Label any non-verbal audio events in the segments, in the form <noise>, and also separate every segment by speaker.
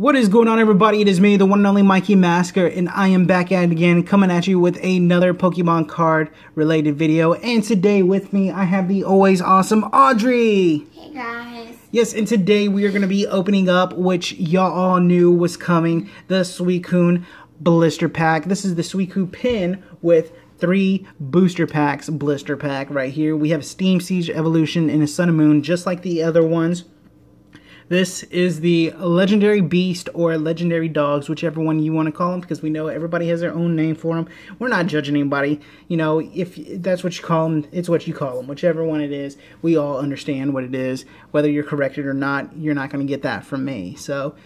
Speaker 1: What is going on everybody? It is me, the one and only Mikie Massacre, and I am back at it again, coming at you with another Pokemon card related video. And today with me, I have the always awesome Audrey!
Speaker 2: Hey guys!
Speaker 1: Yes, and today we are going to be opening up, which y'all all knew was coming, the Suicune Blister Pack. This is the Suicune pin with three booster packs blister pack right here. We have Steam Siege Evolution and a Sun and Moon, just like the other ones. This is the Legendary Beast or Legendary Dogs, whichever one you want to call them, because we know everybody has their own name for them. We're not judging anybody. You know, if that's what you call them, it's what you call them. Whichever one it is, we all understand what it is. Whether you're corrected or not, you're not going to get that from me. So,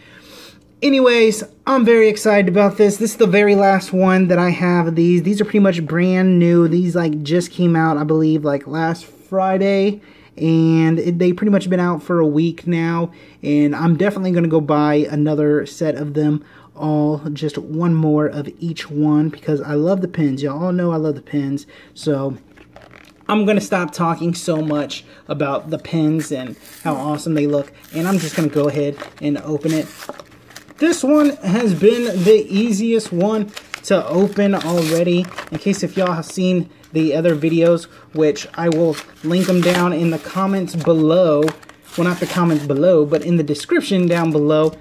Speaker 1: anyways, I'm very excited about this. This is the very last one that I have of these. These are pretty much brand new. These, like, just came out, I believe, like, last Friday and they pretty much been out for a week now. And I'm definitely going to go buy another set of them. All just one more of each one because I love the pins. Y'all all know I love the pins. So I'm going to stop talking so much about the pins and how awesome they look. And I'm just going to go ahead and open it. This one has been the easiest one to open already in case if y'all have seen the other videos, which I will link them down in the comments below. Well, not the comments below, but in the description down below.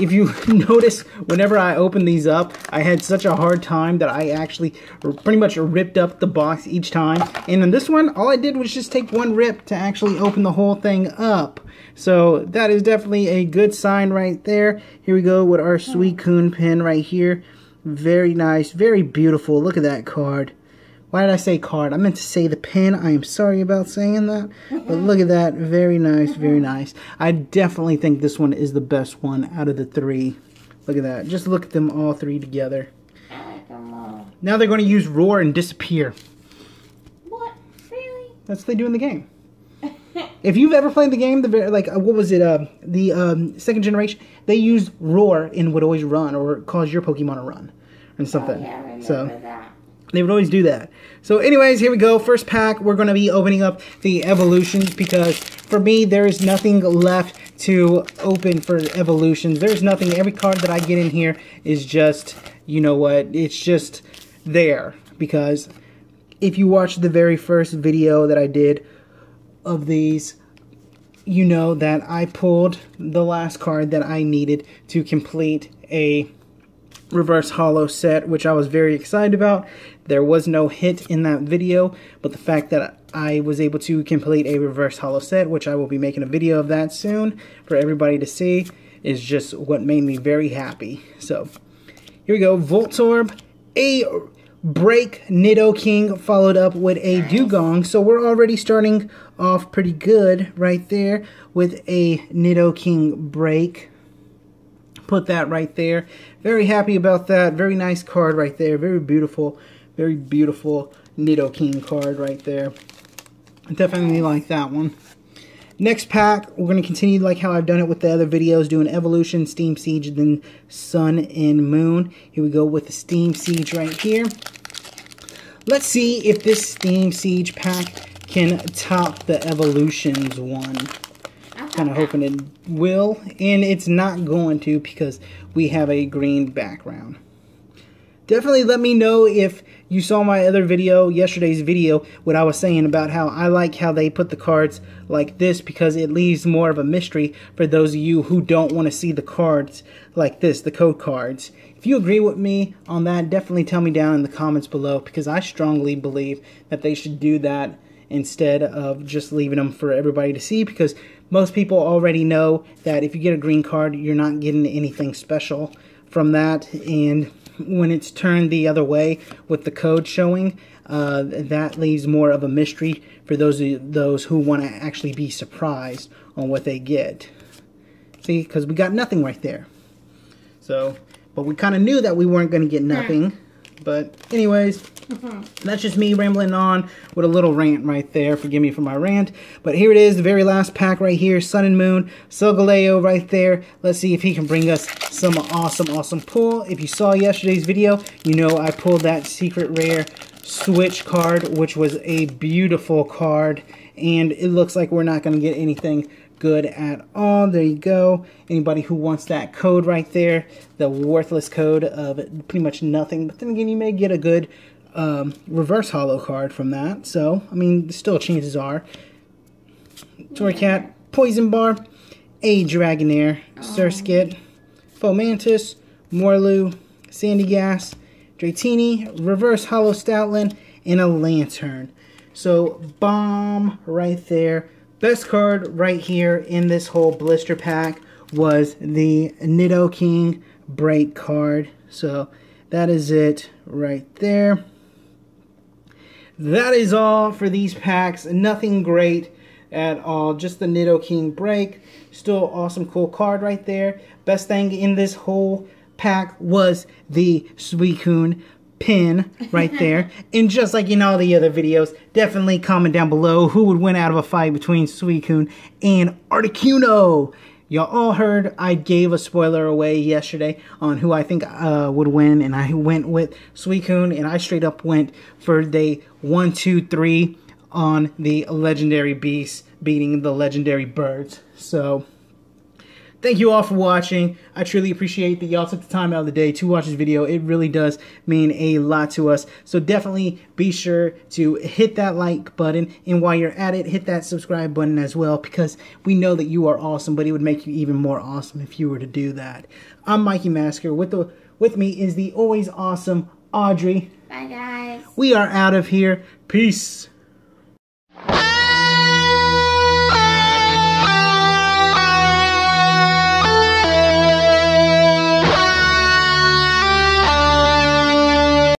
Speaker 1: If you <laughs> notice, whenever I open these up, I had such a hard time that I actually pretty much ripped up the box each time. And in this one, all I did was just take one rip to actually open the whole thing up. So that is definitely a good sign right there. Here we go with our Suicune pin right here. Very nice, very beautiful. Look at that card. Why did I say card? I meant to say the pen. I am sorry about saying that. But look at that. Very nice, very nice. I definitely think this one is the best one out of the three. Look at that. Just look at them all three together. Now they're going to use Roar and Disappear.
Speaker 2: What? Really?
Speaker 1: That's what they do in the game. If you've ever played the game, the very, like uh, what was it? Uh, the um, second generation, they use Roar and would always run or cause your Pokemon to run and something.
Speaker 2: Oh, yeah,
Speaker 1: so
Speaker 2: that.
Speaker 1: They would always do that. So anyways, here we go. First pack, we're going to be opening up the evolutions because for me, there is nothing left to open for evolutions. There's nothing. Every card that I get in here is just, you know what, it's just there. Because if you watch the very first video that I did of these, you know that I pulled the last card that I needed to complete a reverse holo set, which I was very excited about. There was no hit in that video, but the fact that I was able to complete a reverse holo set, which I will be making a video of that soon for everybody to see, is just what made me very happy. So, here we go. Voltorb, a break Nidoking followed up with a Dewgong. So we're already starting off pretty good right there with a Nidoking break put that right there. Very happy about that. Very nice card right there. Very beautiful, very beautiful Nidoking card right there. Definitely like that one. Next pack, we're going to continue like how I've done it with the other videos, doing Evolution, Steam Siege, then Sun and Moon. Here we go with the Steam Siege right here. Let's see if this Steam Siege pack can top the Evolutions one kind of hoping it will, and it's not going to because we have a green background. Definitely let me know if you saw my other video, yesterday's video, what I was saying about how I like how they put the cards like this because it leaves more of a mystery for those of you who don't want to see the cards like this, the code cards. If you agree with me on that, definitely tell me down in the comments below because I strongly believe that they should do that instead of just leaving them for everybody to see because most people already know that if you get a green card, you're not getting anything special from that. And when it's turned the other way with the code showing, uh, that leaves more of a mystery for those those who want to actually be surprised on what they get. See, because we got nothing right there. So, but we kind of knew that we weren't going to get nothing. But anyways, mm-hmm. that's just me rambling on with a little rant right there. Forgive me for my rant. But here it is, the very last pack right here. Sun and Moon. Solgaleo right there. Let's see if he can bring us some awesome, awesome pull. If you saw yesterday's video, you know I pulled that secret rare switch card, which was a beautiful card. And it looks like we're not going to get anything good at all. There you go. Anybody who wants that code right there, the worthless code of pretty much nothing. But then again, you may get a good um, reverse holo card from that. So, I mean, still chances are. Torracat, Poison Bar, a Dragonair, Surskit, Fomantis, Morelull, Sandygast, Dratini, Reverse Holo Stoutland, and a Lanturn. So, bomb right there. Best card right here in this whole blister pack was the Nidoking Break card. So, that is it right there. That is all for these packs. Nothing great at all. Just the Nidoking Break. Still awesome, cool card right there. Best thing in this whole pack was the Suicune pin right there. <laughs> and just like in all the other videos, definitely comment down below who would win out of a fight between Suicune and Articuno. Y'all all heard I gave a spoiler away yesterday on who I think uh, would win, and I went with Suicune, and I straight up went for the one, two, three on the legendary beast beating the legendary birds. So thank you all for watching. I truly appreciate that y'all took the time out of the day to watch this video. It really does mean a lot to us. So definitely be sure to hit that like button. And while you're at it, hit that subscribe button as well because we know that you are awesome, but it would make you even more awesome if you were to do that. I'm Mikie Massacre. With, the, with me is the always awesome Audrey.
Speaker 2: Bye, guys.
Speaker 1: We are out of here. Peace.